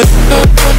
with the